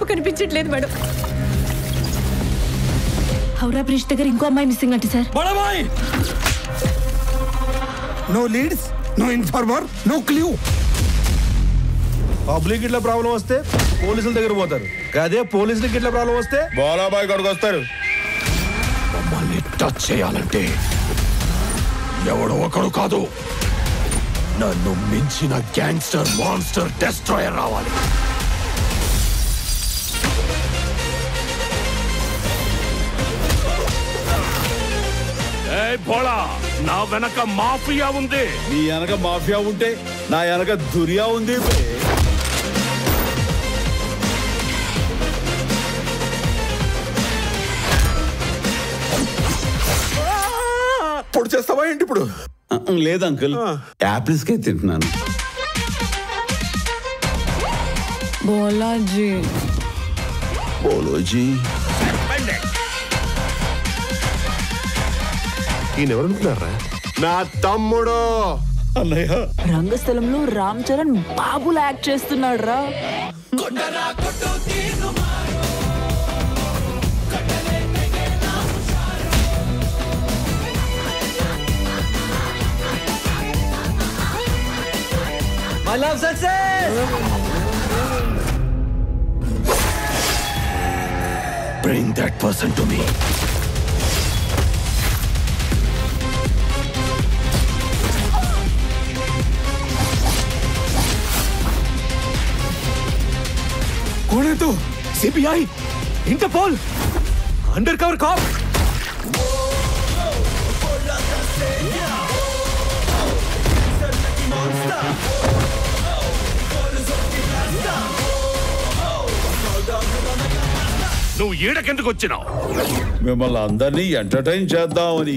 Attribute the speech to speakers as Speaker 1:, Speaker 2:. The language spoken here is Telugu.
Speaker 1: పాప కనిపించట్లేదు మేడం.
Speaker 2: హౌరా బ్రిడ్జ్ దగ్గర ఇంకో అమ్మాయి మిస్సింగ్ అంటే sir.
Speaker 3: No leads no informer no clue
Speaker 4: public ఇట్లా ప్రాబ్లం వస్తే పోలీసుల దగ్గర పోతారు. అదే పోలీసులకి ఇట్లా ప్రాబ్లం వస్తే?
Speaker 5: బోలాబాయ్ కొడుకు వస్తారు.
Speaker 3: మమ్మల్ని టచ్ చేయాలంటే ఎవడో ఒకడు కాదు. నన్ను మించిన గ్యాంగ్స్టర్ మాన్స్టర్ డెస్ట్రాయర్ రావాలి.
Speaker 6: పోలా నా వెనక మాఫియా ఉంది.
Speaker 4: నీ వెనక మాఫియా ఉంటే నా వెనక దురియా ఉంది.
Speaker 3: పొడి చేస్తావా ఏంటి ఇప్పుడు?
Speaker 4: లేదు అంకుల్. యాపిల్స్ కే తింటున్నాను.
Speaker 2: బోలాజీ.
Speaker 4: బోలోజీ.
Speaker 5: ఈయన నా తమ్ముడు!
Speaker 4: అన్నయ్య.
Speaker 2: రంగస్థలంలో రామ్ చరణ్ బాబులా యాక్ట్ చేస్తున్నాడు రా
Speaker 7: my love success
Speaker 3: bring that person to me
Speaker 7: ఎవడంతో CBI Interpol undercover cop
Speaker 6: నువ్వు ఈడకెందుకు వచ్చినావు?
Speaker 4: మిమ్మల్ని అందరినీ ఎంటర్టైన్ చేద్దామని.